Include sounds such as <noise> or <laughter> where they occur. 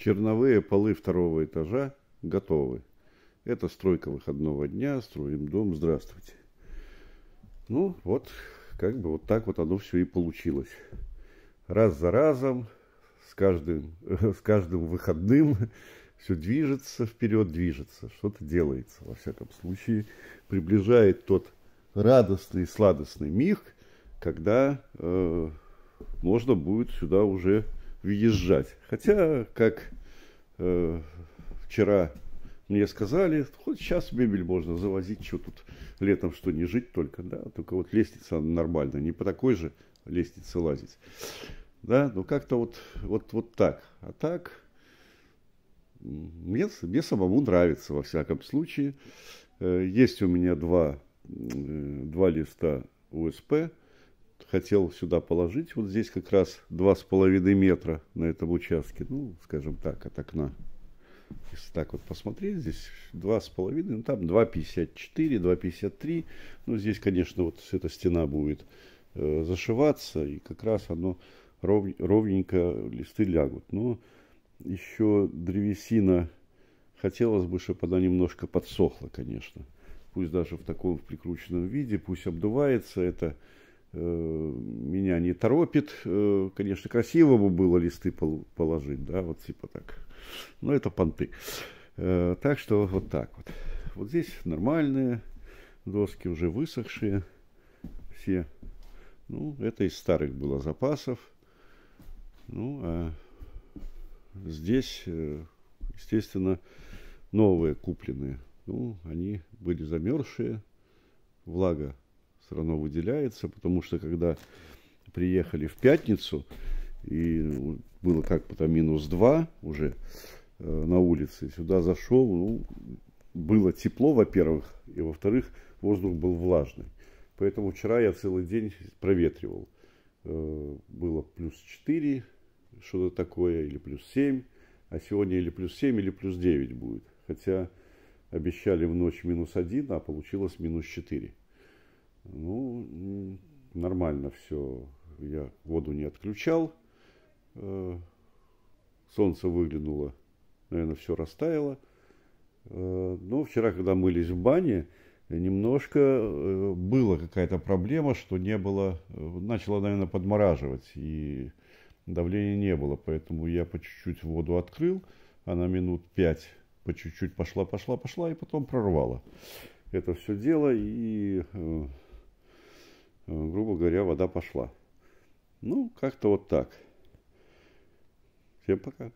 Черновые полы второго этажа готовы. Это стройка выходного дня, строим дом, здравствуйте. Ну, вот, как бы вот так вот оно все и получилось. Раз за разом, с каждым, <laughs> с каждым выходным все движется вперед, движется, что-то делается, во всяком случае, приближает тот радостный, сладостный миг, когда э, можно будет сюда уже въезжать. Хотя, как э, вчера мне сказали, хоть сейчас мебель можно завозить, что тут летом что не жить только, да, только вот лестница нормальная, не по такой же лестнице лазить. Да, ну как-то вот, вот, вот так. А так, мне, мне самому нравится во всяком случае. Э, есть у меня два, э, два листа УСП, хотел сюда положить. Вот здесь как раз два с половиной метра на этом участке. Ну, скажем так, от окна. Если так вот посмотреть, здесь два с половиной, ну там 2,54, 2,53. Ну, здесь, конечно, вот эта стена будет э, зашиваться, и как раз оно ров, ровненько листы лягут. Но еще древесина, хотелось бы, чтобы она немножко подсохла, конечно. Пусть даже в таком прикрученном виде, пусть обдувается это меня не торопит. Э, конечно, красиво бы было листы положить, да, вот типа так. Но это понты. Э, так что вот так вот. Вот здесь нормальные доски, уже высохшие все. Ну, это из старых было запасов. Ну, а здесь, естественно, новые купленные. Ну, они были замерзшие, влага все равно выделяется, потому что когда приехали в пятницу, и было как-то минус 2 уже э, на улице, сюда зашел, ну, было тепло, во-первых, и во-вторых, воздух был влажный. Поэтому вчера я целый день проветривал. Э, было плюс 4, что-то такое, или плюс 7, а сегодня или плюс 7, или плюс 9 будет. Хотя обещали в ночь минус 1, а получилось минус 4. Ну, нормально все. Я воду не отключал. Э, солнце выглянуло, наверное, все растаяло. Э, но вчера, когда мылись в бане, немножко э, была какая-то проблема, что не было, начало, наверное, подмораживать, и давления не было, поэтому я по чуть-чуть воду открыл, она минут пять по чуть-чуть пошла, пошла, пошла, и потом прорвала это все дело, и грубо говоря, вода пошла. Ну, как-то вот так. Всем пока.